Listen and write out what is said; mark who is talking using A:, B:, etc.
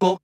A: go, go,